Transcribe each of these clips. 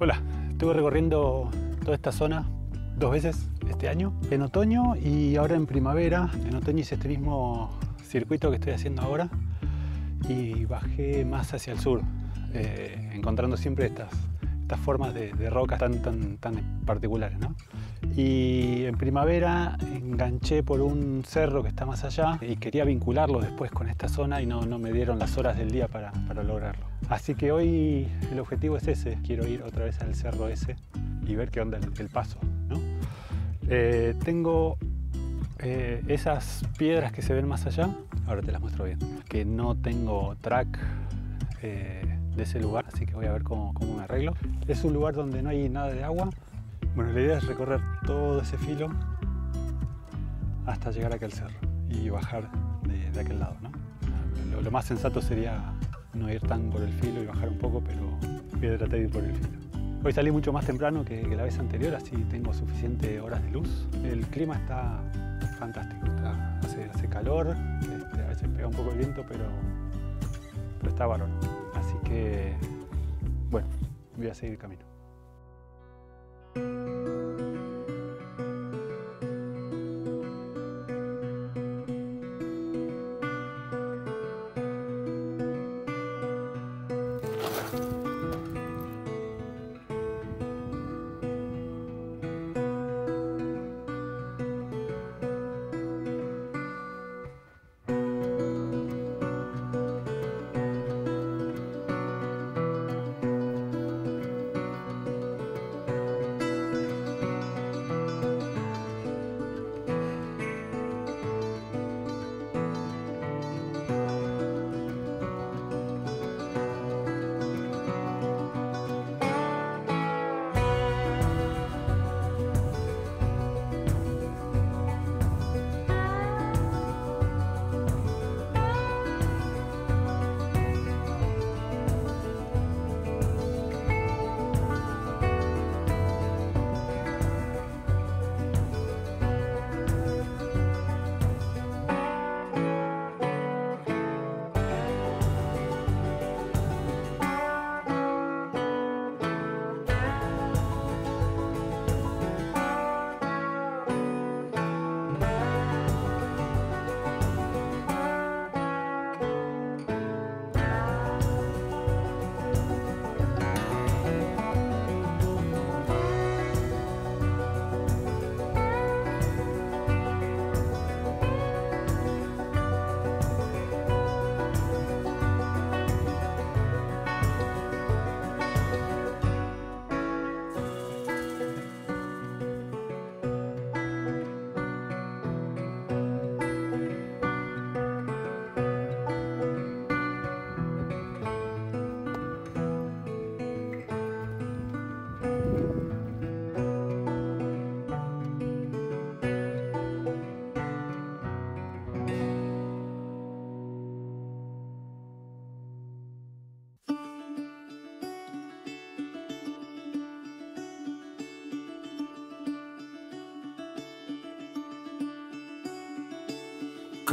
Hola, estuve recorriendo toda esta zona dos veces este año, en otoño y ahora en primavera. En otoño hice este mismo circuito que estoy haciendo ahora y bajé más hacia el sur, eh, encontrando siempre estas, estas formas de, rocas tan, tan, tan particulares. ¿no? Y en primavera enganché por un cerro que está más allá y quería vincularlo después con esta zona y no, no me dieron las horas del día para, para lograrlo. Así que hoy el objetivo es ese, quiero ir otra vez al cerro ese y ver qué onda el, el paso. ¿no? Eh, tengo eh, esas piedras que se ven más allá, ahora te las muestro bien, que no tengo track eh, de ese lugar, así que voy a ver cómo, cómo, me arreglo. Es un lugar donde no hay nada de agua. Bueno, la idea es recorrer todo ese filo hasta llegar a aquel cerro y bajar de, de aquel lado. ¿no? Lo, lo, más sensato sería no ir tan por el filo y bajar un poco, pero voy a tratar de ir por el filo. Hoy salí mucho más temprano que, que la vez anterior, así tengo suficiente horas de luz. El clima está fantástico, está, hace, hace, calor, este, a veces pega un poco el viento, pero, pero está bárbaro. Que, bueno, voy a seguir camino.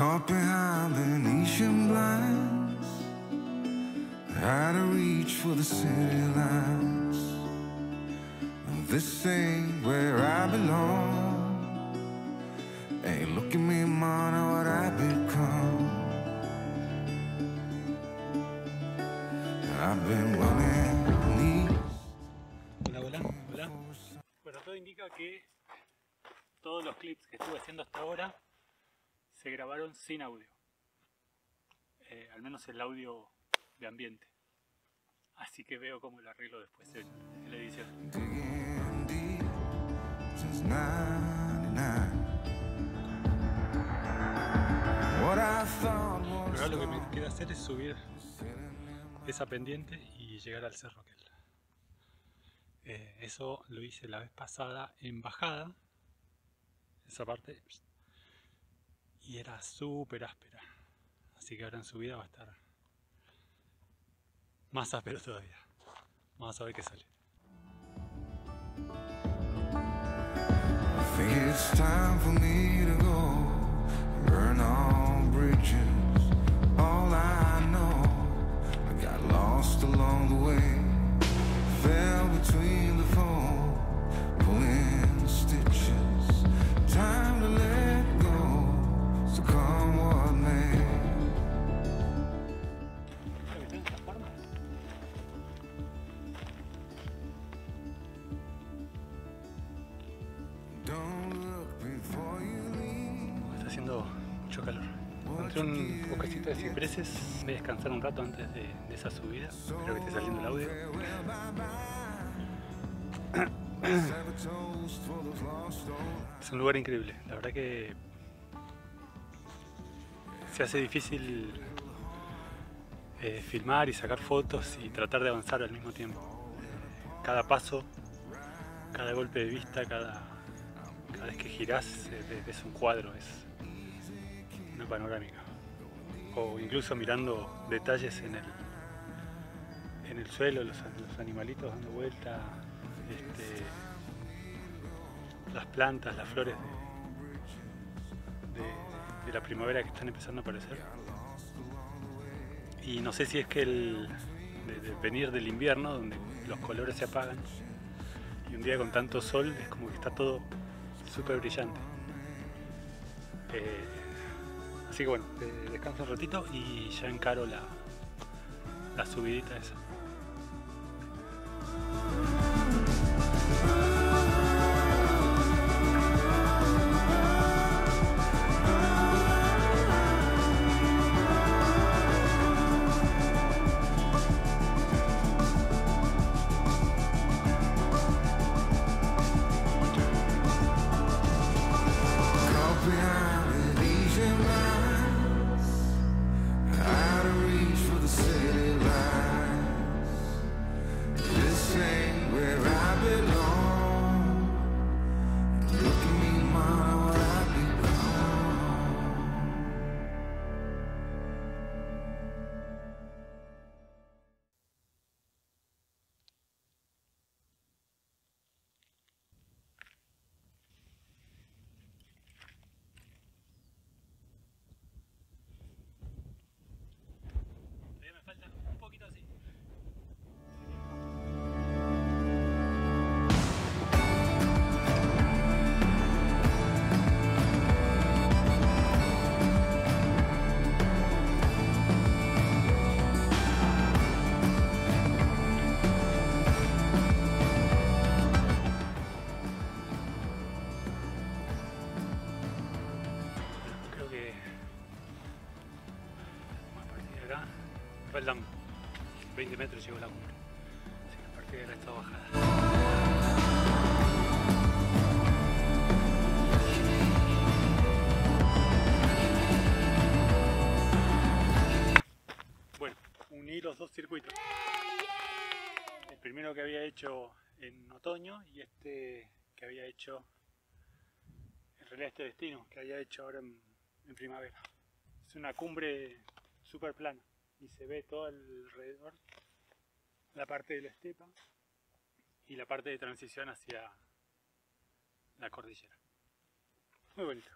Caught behind Venetian blinds Had to reach for the city lights This ain't where I belong. Hey, look at me, man, what I've become. I've been running Hola, hola, hola. Bueno, todo indica que todos los clips que estuve haciendo hasta ahora se grabaron sin audio. Eh, al menos el audio de ambiente. Así que veo cómo lo arreglo después en, la edición. Lo que me queda hacer es subir esa pendiente y llegar al cerro. Eh, eso lo hice la vez pasada en bajada. Esa parte y era súper áspera. Así que ahora en subida va a estar más áspero todavía. Vamos a ver qué sale. Lost along the way, fell between. Haciendo mucho calor. Encontré un bosquecito de cipreses. Voy a descansar un rato antes de, esa subida. Espero que esté saliendo el audio. Es un lugar increíble. La verdad que se hace difícil eh, filmar y sacar fotos y tratar de avanzar al mismo tiempo. Cada paso, cada golpe de vista, cada, cada vez que girás eh, ves un cuadro, es panorámica. O incluso mirando detalles en el, en el suelo, los, animalitos dando vuelta, este, las plantas, las flores de, la primavera que están empezando a aparecer. Y no sé si es que el venir del invierno, donde los colores se apagan, y un día con tanto sol es como que está todo súper brillante. Eh, así que bueno, descanso un ratito y ya encaro la, la subidita esa. Acá me faltan 20 metros a la cumbre. Así que a partir de acá está bajada. Los dos circuitos. El primero que había hecho en otoño y este que había hecho en realidad este destino que había hecho ahora en, en primavera. Es una cumbre súper plana y se ve todo alrededor, la parte de la estepa y la parte de transición hacia la cordillera. Muy bonito.